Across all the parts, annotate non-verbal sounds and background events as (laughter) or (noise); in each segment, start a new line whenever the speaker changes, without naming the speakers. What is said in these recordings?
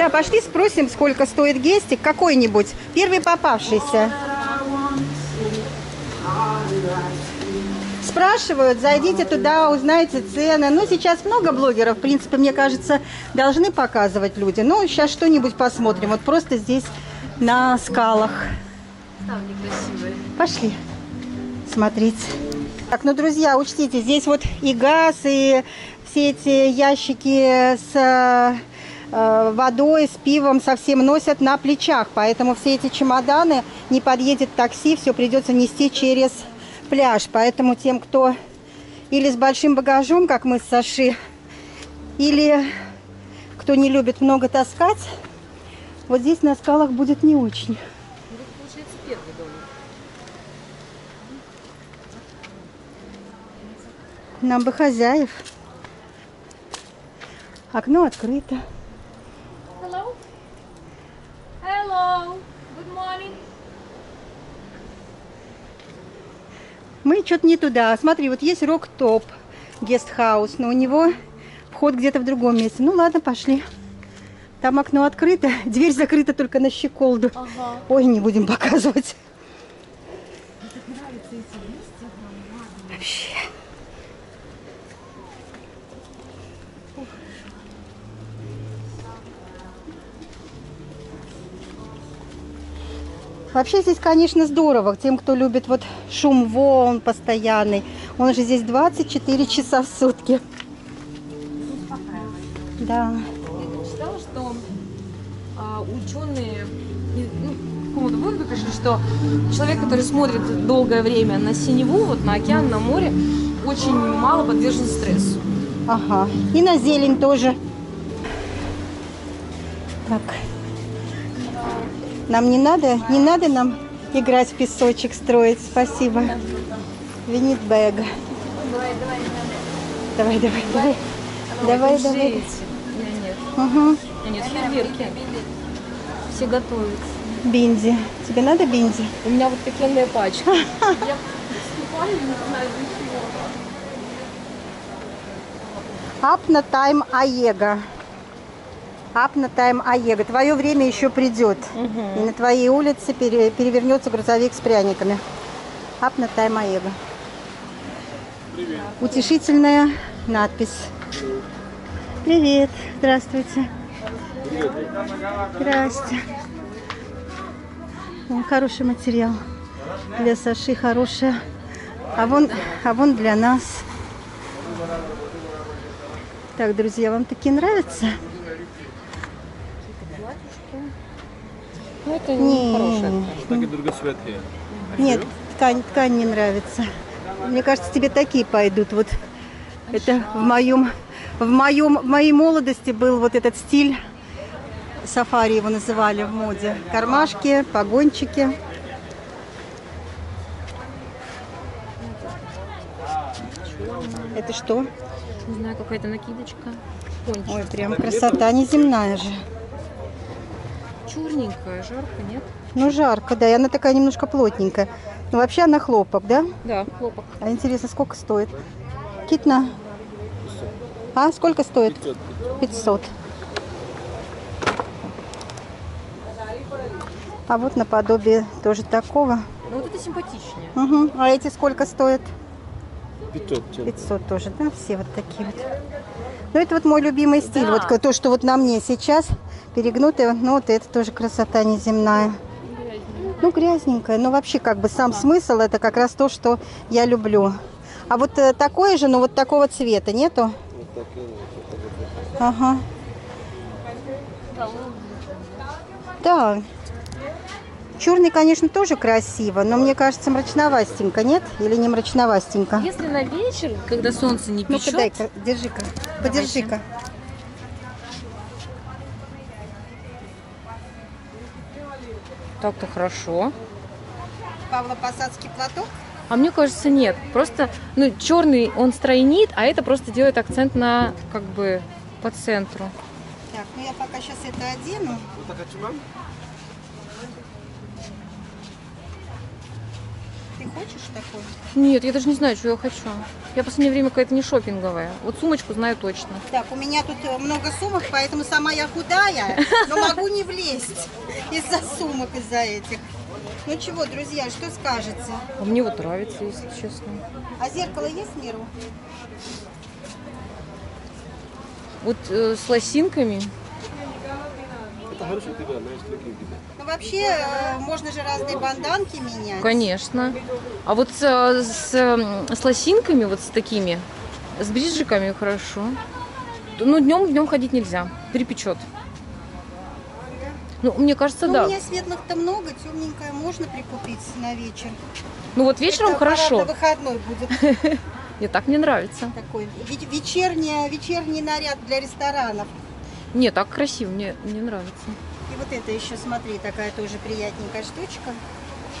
Да, пошли спросим, сколько стоит гестик какой-нибудь. Первый попавшийся. Спрашивают, зайдите туда, узнаете цены. Ну, сейчас много блогеров, в принципе, мне кажется, должны показывать люди. Ну, сейчас что-нибудь посмотрим. Вот просто здесь на скалах.
Ставни красивые.
Пошли смотреть. Так, ну, друзья, учтите, здесь вот и газ, и все эти ящики с э, водой, с пивом совсем носят на плечах. Поэтому все эти чемоданы, не подъедет такси, все придется нести через пляж. Поэтому тем, кто или с большим багажом, как мы с Саши, или кто не любит много таскать, вот здесь на скалах будет не очень. Нам бы хозяев. Окно открыто. Мы что-то не туда. Смотри, вот есть рок-топ гестхаус, но у него вход где-то в другом месте. Ну ладно, пошли. Там окно открыто, (laughs) дверь закрыта только на щеколду.
Ага.
Ой, не будем показывать. Вообще здесь, конечно, здорово. Тем, кто любит вот шум волн постоянный. Он же здесь 24 часа в сутки. Да.
Я читала, что а, ученые ну, пришли, что человек, который смотрит долгое время на синеву, вот на океан, на море, очень мало подвержен стрессу.
Ага. И на зелень тоже. Так. Нам не надо, не надо нам играть в песочек, строить. Спасибо. Винит бэг. Давай, давай, давай. Давай, давай.
нет.
Угу.
Нет фейерверки. Все готовятся.
Бинди. Тебе надо бинди?
У меня вот пекленная пачка. (laughs)
Up на тайм Аега. Up на тайм Аега. Твое время еще придет. И на твоей улице пере- перевернется грузовик с пряниками. Up на тайм Аега. Утешительная надпись. Привет. Здравствуйте. Здрасте. О, хороший материал. Для Саши хорошая. А вон, а вон для нас. Так, друзья, вам такие нравятся?
Ну, это
Не.
хорошая.
Другосветлые.
Нет, ткань, ткань не нравится. Мне кажется, тебе такие пойдут. Вот это в моем, в моем, в моей молодости был вот этот стиль. Сафари его называли в моде. Кармашки, погончики. Это что?
Не знаю, какая-то накидочка. Пончик.
Ой, прям красота неземная же.
Черненькая, жарко, нет?
Ну, жарко, да, и она такая немножко плотненькая. Но вообще она хлопок, да?
Да, хлопок.
А интересно, сколько стоит? Китна. А, сколько стоит? 500. А вот наподобие тоже такого.
Ну вот это симпатичнее.
Угу. А эти сколько стоят?
500 чем.
500 тоже, да? Все вот такие вот. Ну, это вот мой любимый стиль.
Да.
Вот то, что вот на мне сейчас перегнутое. Ну, вот это тоже красота неземная. Ну, грязненькая. Но вообще, как бы, сам смысл, это как раз то, что я люблю. А вот э, такое же, но вот такого цвета нету? Ага. Да. Черный, конечно, тоже красиво, но мне кажется, мрачновастенько, нет? Или не мрачновастенько?
Если на вечер, когда солнце не
Ну-ка,
печет,
дай-ка, держи-ка. Подержи-ка.
Так-то хорошо.
Павло-Посадский платок?
А мне кажется, нет. Просто, ну, черный он стройнит, а это просто делает акцент на, как бы, по центру.
Так, ну я пока сейчас это одену. Ты хочешь такой?
Нет, я даже не знаю, что я хочу. Я в последнее время какая-то не шопинговая. Вот сумочку знаю точно.
Так, у меня тут э, много сумок, поэтому сама я худая, но могу не влезть из-за сумок, из-за этих. Ну чего, друзья, что скажете?
А мне вот нравится, если честно.
А зеркало есть миру?
Вот э, с лосинками.
Это.
Ну вообще, э, можно же разные банданки менять.
Конечно. А вот с, с, с лосинками, вот с такими, с бриджиками хорошо. Ну, днем днем ходить нельзя. Припечет. Ну, мне кажется,
Ну,
да.
У меня светлых-то много, темненькое можно прикупить на вечер.
Ну вот вечером
Это,
хорошо.
правда, выходной будет (laughs)
Мне так мне нравится.
такой ве- вечерний, вечерний наряд для ресторанов.
Не, так красиво, мне, мне нравится.
И вот это еще, смотри, такая тоже приятненькая штучка.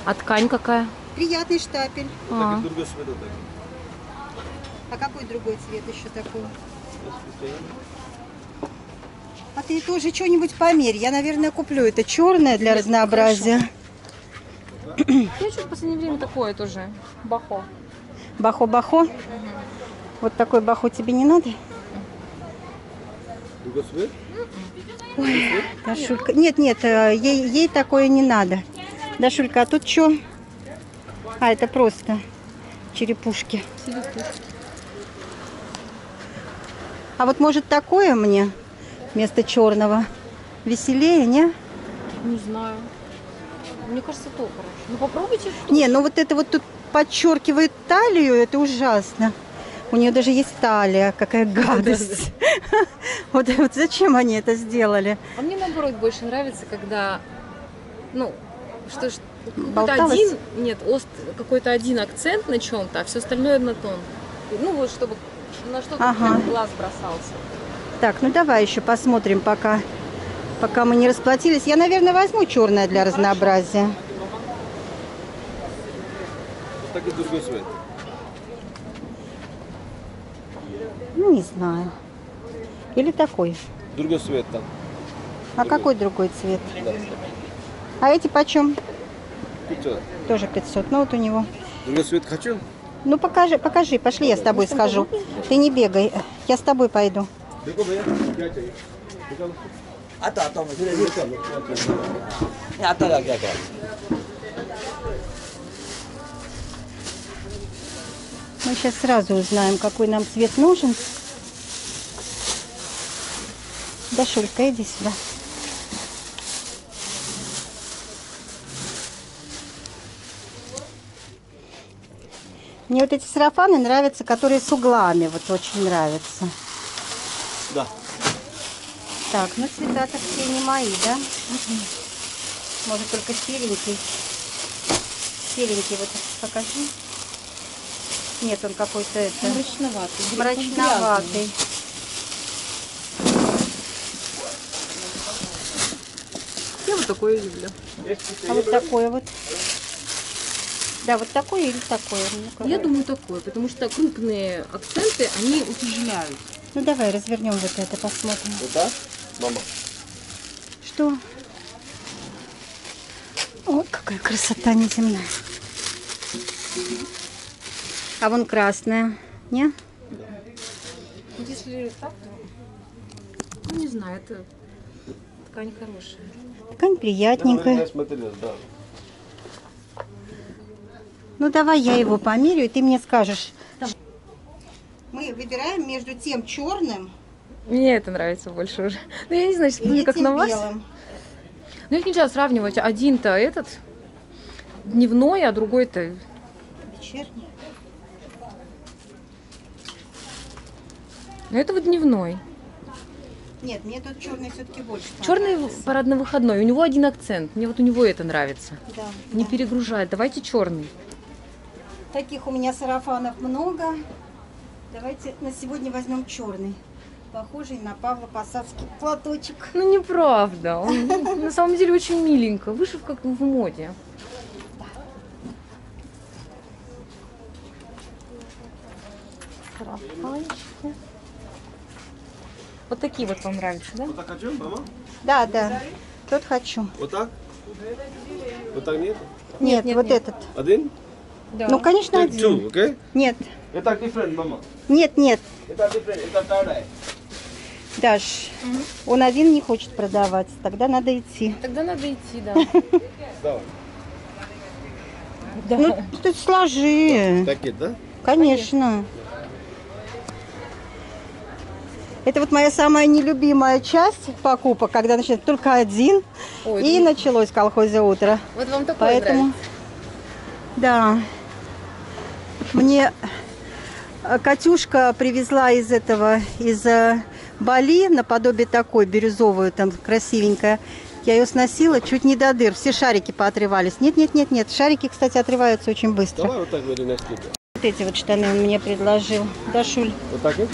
А ткань какая?
Приятный штапель.
А.
Свет так.
А какой другой цвет еще такой? А ты тоже что-нибудь померь. Я, наверное, куплю это черное для разнообразия.
Я что-то в последнее время такое тоже. Бахо.
Бахо-бахо. Вот такой бахо тебе не надо?
Свет?
Дашулька. Нет, нет, э, ей, ей такое не надо. Дашулька, а тут что? А, это просто черепушки. А вот может такое мне вместо черного? Веселее, не?
Не знаю. Мне кажется, то хорошо. Ну попробуйте.
Не, ну вот это вот тут подчеркивает талию, это ужасно. У нее даже есть талия, какая гадость. (laughs) Вот, зачем они это сделали?
А мне наоборот больше нравится, когда, ну, что ж, какой-то один, нет, какой-то один акцент на чем-то, а все остальное однотон. Ну вот, чтобы на что-то
Ага.
глаз бросался.
Так, ну давай еще посмотрим, пока, пока мы не расплатились. Я, наверное, возьму черное для разнообразия.
Так и другой свет.
Ну, не знаю. Или такой.
Другой цвет там.
А другой. какой другой цвет?
Да.
А эти почем?
500.
Тоже 500. Ну, вот у него.
Другой цвет хочу?
Ну, покажи, покажи. Пошли, я с тобой схожу. Ты не бегай. Я с тобой пойду.
А то, а то, а то, а то, а то,
Мы сейчас сразу узнаем, какой нам цвет нужен. Дашулька, иди сюда. Мне вот эти сарафаны нравятся, которые с углами. Вот очень нравятся.
Да.
Так, ну цвета-то все не мои, да? Может только серенький. Серенький вот покажи. Нет, он какой-то это
Мрачноватый.
мрачноватый.
Я вот такое люблю.
А вот такой вот. Да, вот такой или такой. Ну-ка.
Я думаю такое, потому что крупные акценты, они утяжеляют.
Ну давай развернем вот это, посмотрим.
Вот так? Мама.
Что? Ой, какая красота неземная. А вон красная. Не?
Если так, то, ну не знаю, это ткань хорошая.
Ткань приятненькая.
Да.
Ну давай я его померю, и ты мне скажешь. Мы выбираем между тем черным
Мне это нравится больше уже. Ну я не знаю, ну, как на вас.
белым.
Ну их нельзя сравнивать. Один-то этот дневной, а другой-то
Вечерний.
Ну, это вот дневной.
Нет, мне тут черный все-таки больше.
Черный парадно-выходной. У него один акцент. Мне вот у него это нравится.
Да,
Не
да.
перегружает. Давайте черный.
Таких у меня сарафанов много. Давайте на сегодня возьмем черный. Похожий на Павла Посадский платочек.
Ну, неправда. Он ну, на самом деле очень миленько. Вышивка как в моде. Сарафанчики. Вот такие вот вам нравятся, да?
Вот так хочу, мама?
Да, да. Тот хочу.
Вот так? Вот так нет?
Нет,
нет,
вот
нет.
этот.
Один?
Да.
Ну, конечно, один.
two, okay?
Нет,
Это different, mama.
нет, нет.
Это different. Это eye.
Даш, он один не хочет продавать, тогда надо идти.
Тогда надо идти, да. (laughs)
Давай.
Ну, ты сложи.
Так it, да?
Конечно. Это вот моя самая нелюбимая часть покупок, когда начинает только один.
Ой,
и началось в колхозе утро.
Вот вам такое
Поэтому,
нравится?
да, мне э, Катюшка привезла из этого, из э, Бали, наподобие такой, бирюзовую, там, красивенькая. Я ее сносила чуть не до дыр, все шарики поотрывались. Нет, нет, нет, нет, шарики, кстати, отрываются очень быстро.
Давай вот так clip.
Вот эти вот штаны он мне предложил. Дашуль.
Вот так it?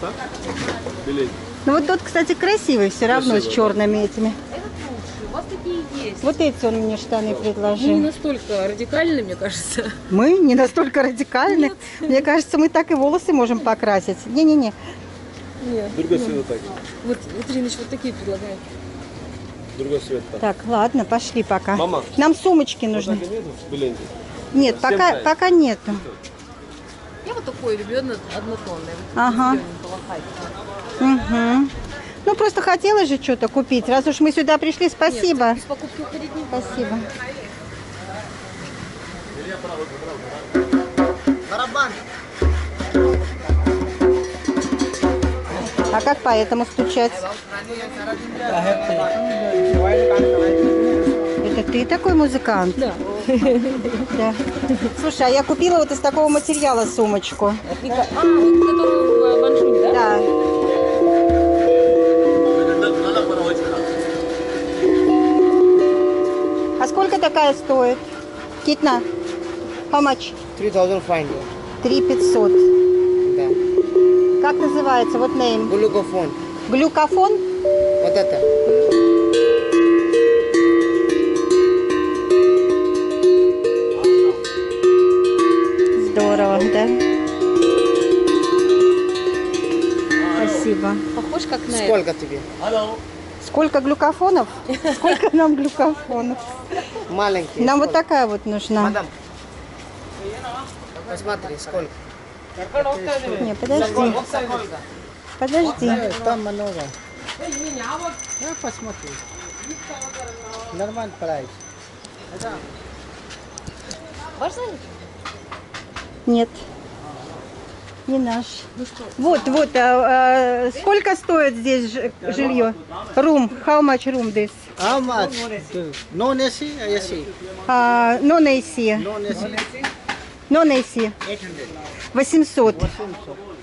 Вот так? Белей.
Ну вот тот, кстати, красивый все равно с
Красивый,
черными этими.
Этот лучше. У вас такие есть.
Вот эти он мне штаны
Ну, не
предложил.
настолько радикальный, мне кажется.
Мы не настолько радикальны. Мне кажется, мы так и волосы можем покрасить. Не-не-не.
Нет.
Другой цвет вот так.
Вот, вот еще вот такие предлагает.
Другой цвет так.
Так, ладно, пошли пока.
Мама.
Нам сумочки
Вот
нужны.
нету? Беленький.
Нет,
Всем
пока,
нравится.
пока нету.
Я вот такой люблю одно- однотонный. Вот
Ага.
хайпа.
Угу. Ну, просто хотелось же что-то купить. Раз уж мы сюда пришли, спасибо.
Нет, без покупки уходить не.
Спасибо. А как по этому стучать? Это ты такой музыкант?
Да. (laughs)
Да. Слушай, а я купила вот из такого материала сумочку.
А, вот которую в Баншуне, да?
Да. Такая стоит? Китна? How much?
3500
Три пятьсот.
да.
Как называется? Вот name.
Глюкофон.
Глюкофон?
Вот это.
Здорово, да? Спасибо.
Похож как на это.
Сколько тебе?
Сколько глюкофонов? Сколько нам глюкофонов?
Маленький.
Нам вот такая вот нужна.
Мадам. Посмотри, сколько.
Не, подожди. Подожди.
Там много. Я посмотрю. Нормальный прайс.
Нет. Не наш. Вот, вот. а, а, сколько стоит здесь жилье? Room. How much room this?
How much? Non AC or AC?
А, non AC.
Non AC.
Non AC.
800.
800.